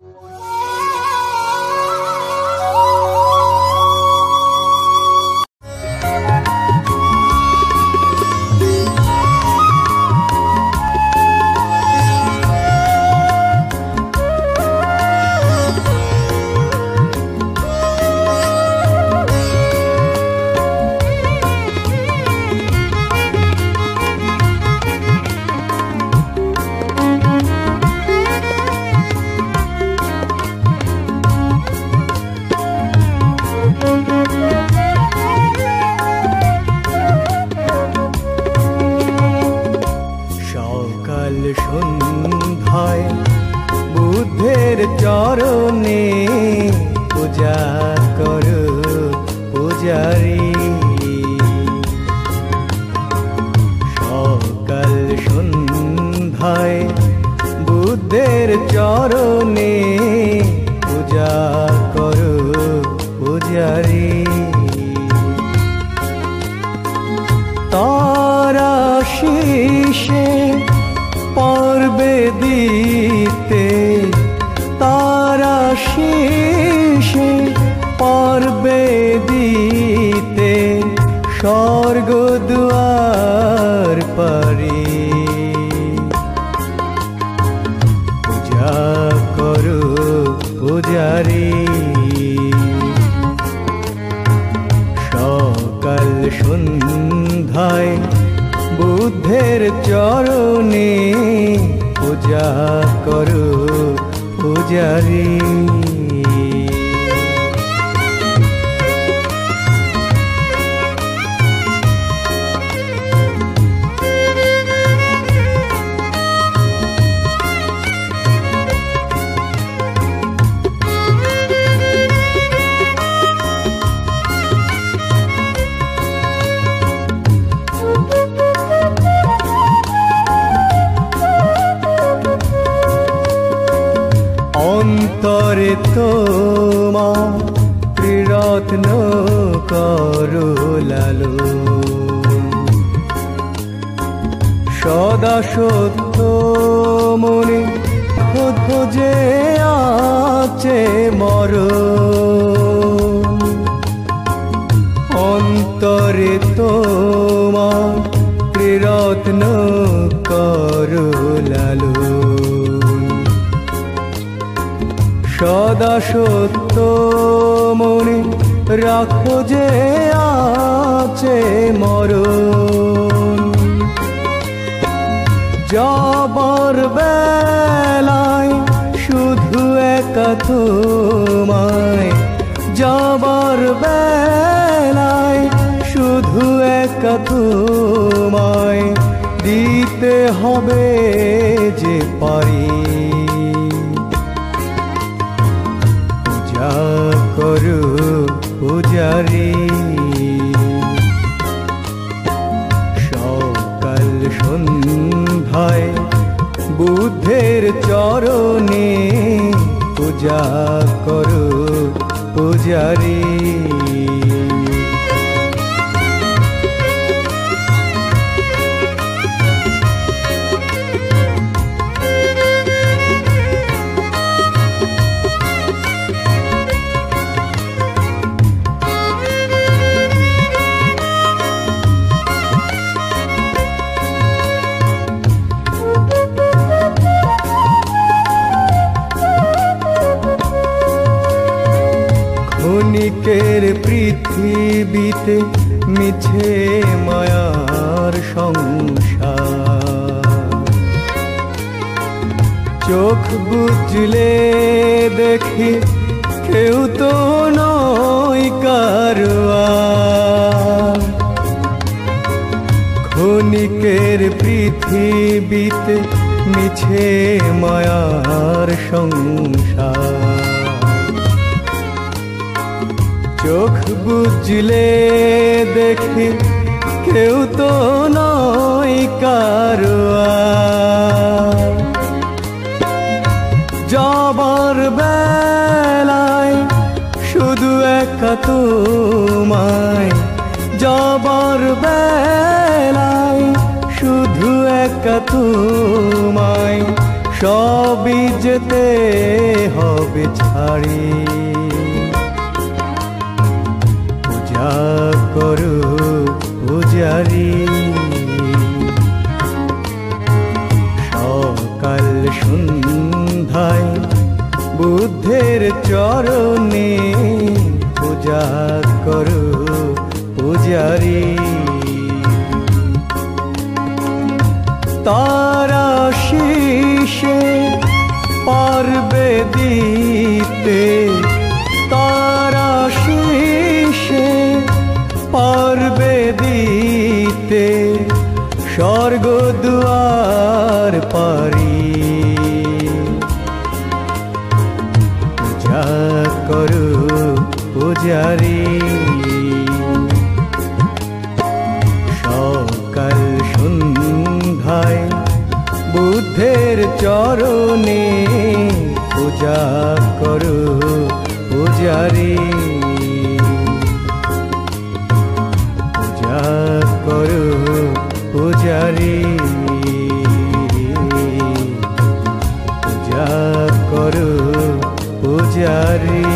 সকাল কর পূজারি। সকাল সন্ধ্যায় বুদ্ধের চরণে পূজা কর পূজারি। তারা শীষে পর্বে দিতে সন্ধ্যায় বুদ্ধের চরণে পূজা করো পূজারি। অন্তরে তোমা ত্রিরত্ন করো লালো। সদা সত্য মনে খোঁজে আছে মর। অন্তরে তোমা ত্রিরত্ন করো লালো। সদা সত্য মনে রাখো যে আছে মরণ। যাবার বেলায় শুধু একা তোমায়। যাবার বেলায় শুধু একা তোমায়। দিতে হবে যে পারি। সন্ধ্যায় বুদ্ধের চরণে পূজা করো পূজারি। ক্ষণিকের পৃথিবীতে মিছে মায়ার সংসার। চোখ বুঝলে দেখি কেউ তো নয় কারোয়ার ক্ষণিকের পৃথিবীতে মিছে মায়ার সংসার। চোখ বুঝলে দেখি কেউ তো নয় কারোয়ার যাবার বেলায় শুধু একা তোমায়। যাবার বেলায় শুধু একা তোমায়। সবই যেতে হবে ছাড়ি। বুদ্ধের চরণে পূজা করো পূজারি। তারা শীষে পারবে দিতে। তারা শীষে পারবে দিতে। স্বর্গদূত পারি। পূজা করো পূজারি। পূজা করো পূজারে।